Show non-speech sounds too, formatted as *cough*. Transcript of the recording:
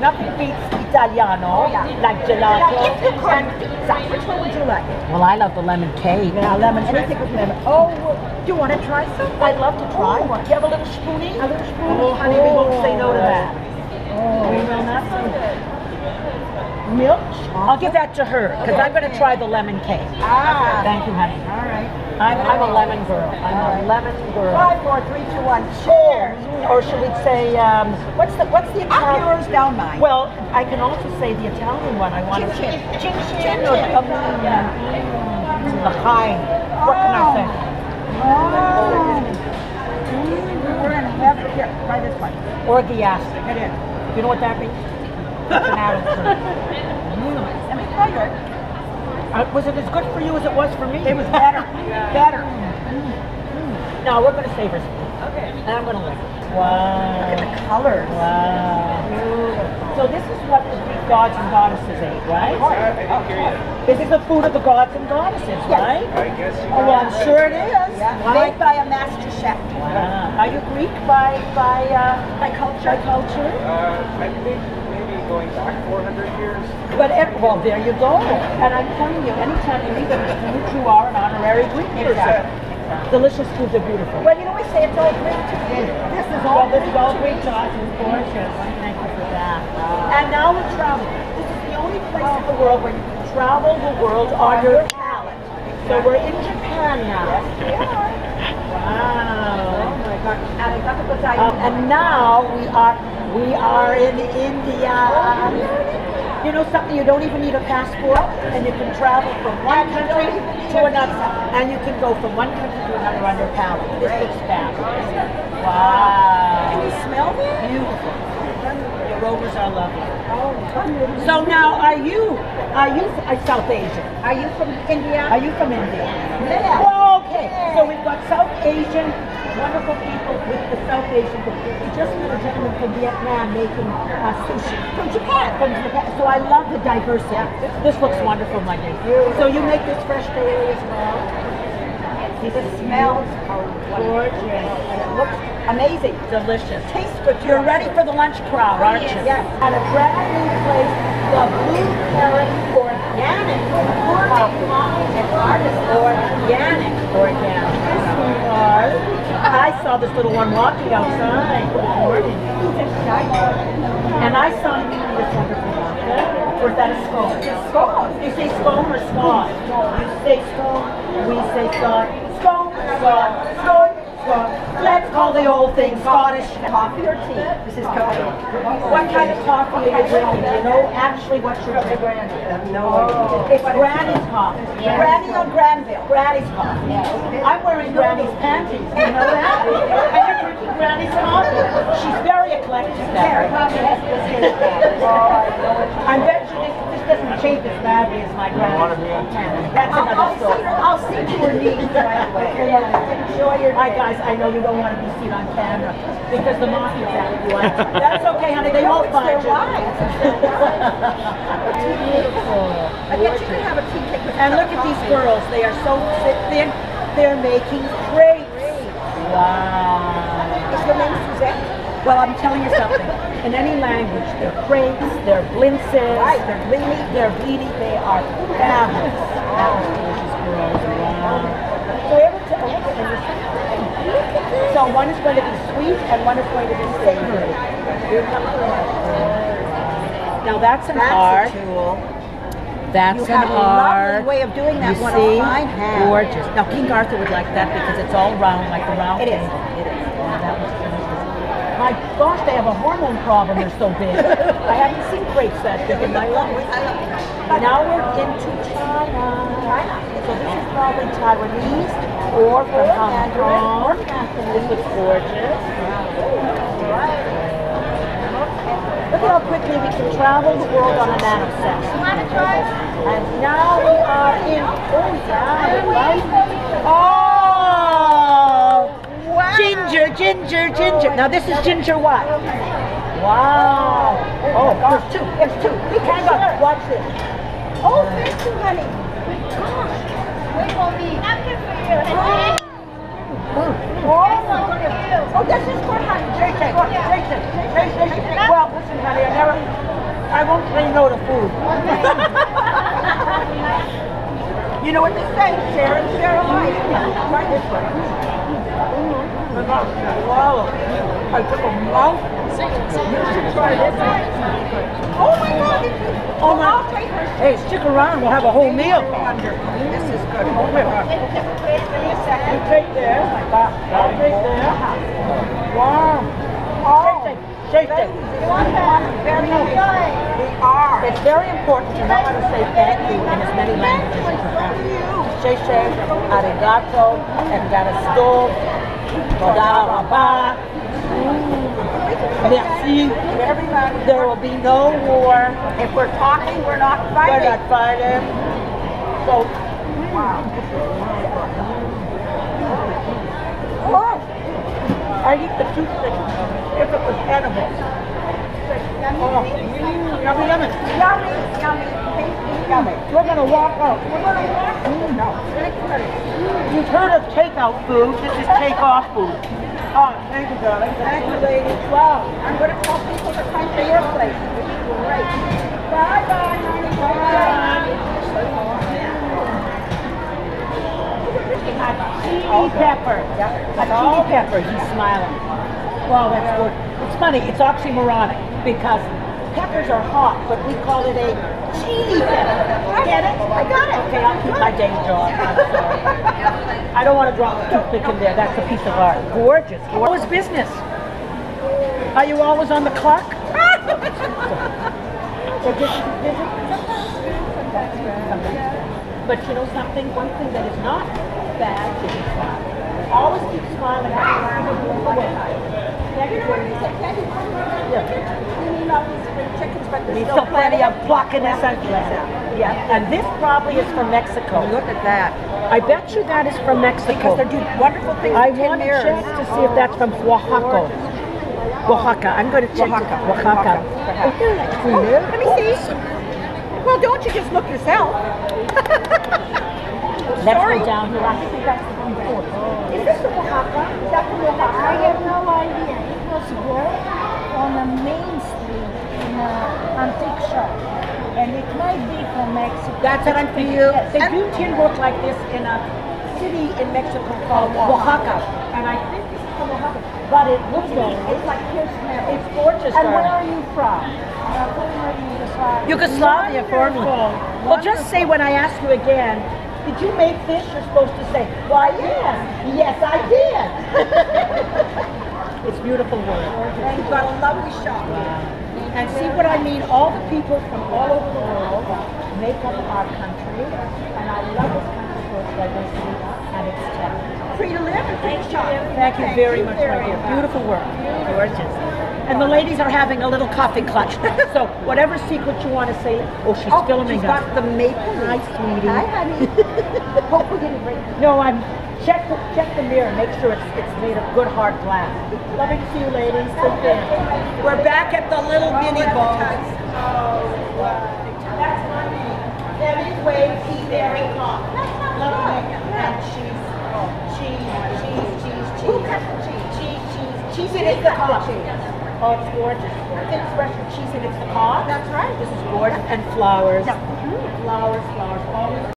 Nothing beats Italiano, Oh, yeah. like Now, gelato. if you could, pizza, which one would you like? Well, I love the lemon cake. Yeah, lemon. Anything with lemon. Oh, do you want to try some? I'd love to try Oh. one. Do you have a little spoonie? A little spoon? Oh, honey, we won't say no to oh. that. Oh. We will not say no. Milk? I'll give that to her, because I'm going to try the lemon cake. Ah. Thank you, honey. All right. I'm, I'm a lemon girl. I'm a lemon girl. Five, four, three, two, one. Cheers. Or should we say, um, what's the what's the Up Italian? yours, down mine. Well, I can also say the Italian one. I want to say chin. chin or um, mm, l'chaim. What can I say? Oh. We're in heaven. Here, try this one. Orgiastic. It is. You know what that means? It's an adult term. Let me try it. Uh, was it as good for you as it was for me? It was better. Better. No, we're going to save her. Okay. And I'm going to lick. Wow. Look at the colors. Wow. So this is what the Greek gods and goddesses ate, right? This is the food of the gods and goddesses, Yes. right? I guess you Oh, well, I'm sure it is. Yeah. Why? Made by a master chef. Wow. Are you Greek by by uh, By culture. by culture? Uh, I think maybe going back 400 years. But ev- well, there you go. And I'm telling you, anytime you eat these foods, you are an honorary Greek person. Exactly. Delicious foods are beautiful. Well, you know, we say it's all Greek too. This is all Well, this is all Greek sauce and gorgeous. Thank you for that. And now we're traveling. This is the only place in the world where you can travel the world on your palate. So we're in Japan now. We are. *laughs* Wow. Oh my God. And I got to Um, and now we are we are in India. You know something? You don't even need a passport, and you can travel from one country to another, and you can go from one country to another on your palate. This looks fabulous. Wow. Can you smell that? Beautiful. The aromas are lovely. Oh, So now, are you are you uh, South Asian? Are you from India? Are you from India? Yeah. Oh, okay. So we've got South Asian, wonderful people with the South Asian. food. We just met a gentleman from Vietnam making uh, sushi. From Japan. From Japan. So I love the diversity. This looks wonderful, my dear. So you make this fresh daily as well? It smells Gorgeous. and it looks amazing. Delicious. Tastes good. You're ready for the lunch crowd, aren't you? Yes. At a brand new place, the Blue Parrot Organic Coffee and Artist Organic Organic. Sweetheart. I saw this little one walking outside. And I saw him eating this wonderful vodka. Or is that a scone? Scone. You say scone or scone? You say scone, we say scone. Scone, scone, scone, scone. Let's call the old thing Scottish Coffee or tea? This is coffee. what kind of coffee are you drinking? Do you know actually what you're drinking? No. Oh, it's Granny's coffee. Granny on Granville. Granny's coffee. I'm wearing Granny's panties. You know that? *laughs* And you're drinking Granny's coffee. She's very eclectic. Very. Oh, I bet you doesn't shape as badly as my Granny's panties. That's I'll, another I'll story. her. I'll see to her knees right away. *laughs* Enjoy your Hi guys, I know you don't want to be seen on camera because the mafia's after you. *laughs* That's okay, honey. They won't find you. *laughs* wives. Beautiful. I bet you can have a tea cake with And look of at these girls. They are so thin. They're making crepes. Wow. Is your name Suzette? Well, I'm telling you something. In any language, they're crepes, they're blintzes, Right. they're bleedy, they're bleedy. They are fabulous. Fabulous delicious girls. Wow. So every t- oh, look at them. Look at this. So one is going to be sweet and one is going to be savory. Here comes the Now that's an That's art. a tool. That's You an have a art. way of doing that You one. see? Gorgeous. Now King Arthur would like that because it's all round, like the round It is. table. It is. That was. My gosh, they have a hormone problem. They're so big. I haven't seen grapes that big in my life. Now we're into China. So this is probably Taiwanese or from Hong Kong. This looks gorgeous. Look at how quickly we can travel the world on a nanosecond. And now we are in, oh yeah, right? Oh! Ginger, ginger, ginger. Now this is ginger what? Wow. Oh, there's two, there's two. Hang on, watch this. Oh, thank you, honey. Gosh. Wait for me. After for oh. Hmm. Oh, you. Oh, this is good, honey. Jason, Jason, Jason, Jason. Well, listen, honey, I never, I won't say no to food. *laughs* you know what they say, share and share alike. *laughs* Try this one. Wow. I took a mouthful. This. Oh my God! Oh my- I'll take her. Hey, stick around, we'll have a whole meal. This is good. Oh my God. You take this, I'll take this. Wow. Oh. Shake it. Very good. We are. It's very important to know how to say thank you in as many languages as you can. Shay, arigato, toda rabba, merci. There will be no war. If we're talking, we're not We're fighting. not fighting. So, Oh, I eat the toothpick if it was edible. Yummy, yummy. yummy, yummy, yummy. We're gonna walk out. We're gonna walk. No, very good. You've heard of takeout food. This is take-off food. Oh, thank you, darling. Thank you, ladies. Wow, I'm gonna tell people to come to your place. It's great. Bye bye, honey. Bye. Chili pepper. A chili pepper. He's smiling. Wow, that's good. It's funny. It's oxymoronic because peppers are hot, but we call it a chili pepper. Get it? I got it. Okay, I'll keep my day job. I'm sorry. I don't want to drop the toothpick in there. That's a piece of art. Gorgeous. What was business? Are you always on the clock? *laughs* Or just busy? But you know something? One thing that is not bad is smile. Always keep smiling. Need so plenty of pluckiness and Yeah, and this probably is from Mexico. Look at that. I bet you that is from Mexico. Because they do wonderful things I want to check to see if that's from Oaxaca. Oaxaca. I'm going to check. Oaxaca. Oaxaca. Oaxaca. Oh, here, that's clear. Let me see. Well, don't you just look yourself. *laughs* Let's Sorry. go down here. I think that's the one before. Is this the Oaxaca? Is that from I have no idea. It was built on a main street in an antique shop. And it might be from Mexico. That's what I'm thinking. They do tin work like this in a city in Mexico called Oaxaca. And I think this is from Oaxaca. But it looks like, it's like here's It's gorgeous, And where are you from? Yugoslavia. Yugoslavia formerly. Well, just say when I ask you again, did you make this? You're supposed to say, why, yes. Yes, I did. it's beautiful work. You've got a lovely shop. And see what I mean? All the people from all over the world make up our country. And I love this country for its diversity and its talent. Free to live and free to shop. Thank you very much, my dear. Beautiful work. Gorgeous. And the ladies are having a little coffee clutch. *laughs* so whatever secret you want to say. Oh, she's Oh, filming she's us. got the maple Hi, sweetie. Hi, honey. *laughs* Hope we didn't break No, I'm check the check the mirror. Make sure it's it's made of good hard glass. Loving to see you, ladies. We're back at the little mini my name. Debbie Wade T. Mary Cobb. Lovely. And cheese. Cheese, cheese, cheese, cheese. Who cut the cheese? Cheese, cheese, cheese and it's the cob. Oh, it's gorgeous. Thin expression cheese and it's the cob. That's right. This is gorgeous. And flowers. Mm-hmm. Flowers, flowers. Always